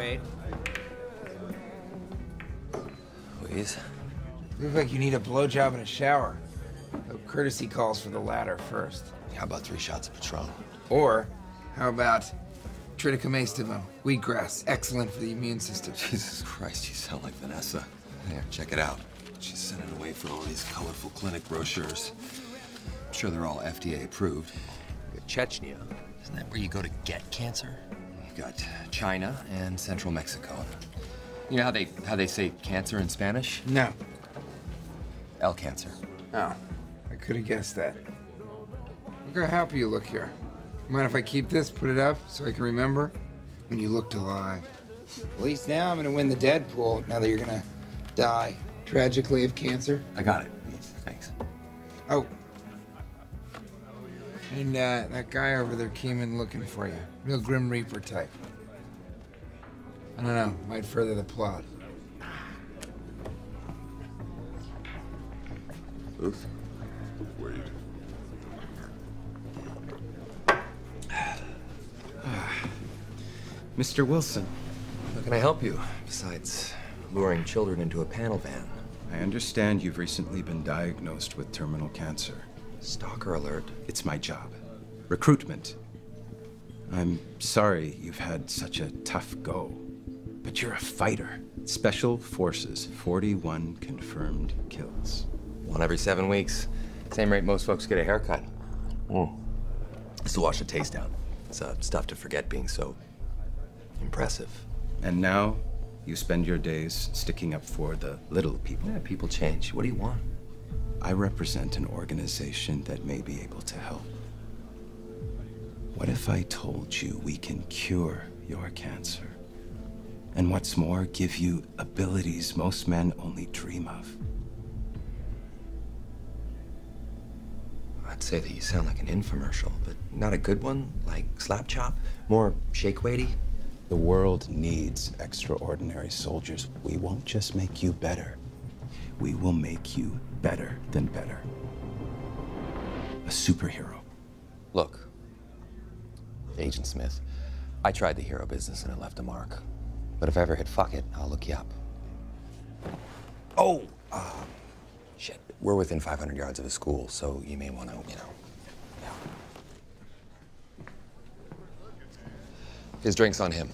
maid. Please. Look like you need a blowjob and a shower. Though courtesy calls for the latter first. How about three shots of Patron? Or, how about triticum wheatgrass, excellent for the immune system. Jesus Christ, you sound like Vanessa. Here, check it out. She's sent it away for all these colorful clinic brochures. I'm sure they're all FDA approved. Chechnya. Isn't that where you go to get cancer? Got China and Central Mexico. You know how they how they say cancer in Spanish? No. El cancer. Oh, I could have guessed that. Look how happy you look here. Mind if I keep this, put it up, so I can remember? When you looked alive. At least now I'm gonna win the Deadpool, now that you're gonna die tragically of cancer. I got it. Thanks. Oh. And uh, that guy over there came in looking for you. Real Grim Reaper type. I don't know, might further the plot. Booth? Wade. Mr. Wilson, How can I help you, besides luring children into a panel van? I understand you've recently been diagnosed with terminal cancer. Stalker alert. It's my job. Recruitment. I'm sorry you've had such a tough go, but you're a fighter. Special Forces, 41 confirmed kills. One every seven weeks. Same rate most folks get a haircut. Mm. Just to wash the taste out. It's uh, stuff to forget being so impressive. And now you spend your days sticking up for the little people. Yeah, people change. What do you want? I represent an organization that may be able to help. What if I told you we can cure your cancer? And what's more, give you abilities most men only dream of. I'd say that you sound like an infomercial, but not a good one, like Slap Chop. More shake weighty. The world needs extraordinary soldiers. We won't just make you better. We will make you better than better. A superhero. Look, Agent Smith, I tried the hero business and it left a mark. But if I ever hit fuck it, I'll look you up. Oh, uh, shit. We're within 500 yards of a school, so you may want to, you know. Yeah. His drink's on him.